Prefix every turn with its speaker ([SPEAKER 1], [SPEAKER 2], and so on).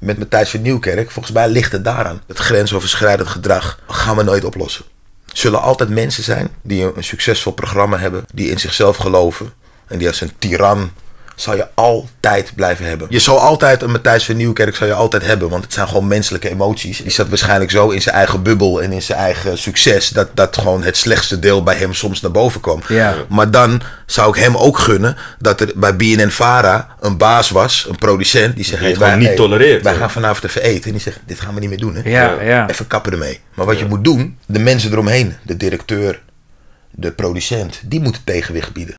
[SPEAKER 1] met Matthijs van Nieuwkerk, volgens mij ligt het daaraan. Het grensoverschrijdend gedrag gaan we nooit oplossen. Zullen altijd mensen zijn die een, een succesvol programma hebben, die in zichzelf geloven en die als een tiran zal je altijd blijven hebben. Je zal altijd een Matthijs van Nieuwkerk zal je altijd hebben, want het zijn gewoon menselijke emoties. Die zat waarschijnlijk zo in zijn eigen bubbel en in zijn eigen succes dat dat gewoon het slechtste deel bij hem soms naar boven kwam.
[SPEAKER 2] Ja.
[SPEAKER 1] Maar dan zou ik hem ook gunnen dat er bij BNN Vara een baas was, een producent, die zegt:
[SPEAKER 3] Die
[SPEAKER 1] wij-
[SPEAKER 3] gewoon niet
[SPEAKER 1] hey,
[SPEAKER 3] tolereert,
[SPEAKER 1] Wij gaan vanavond even eten. En die zegt: Dit gaan we niet meer doen. Hè?
[SPEAKER 2] Ja, ja.
[SPEAKER 1] Even kappen ermee. Maar wat je moet doen, de mensen eromheen, de directeur, de producent, die moeten tegenwicht bieden.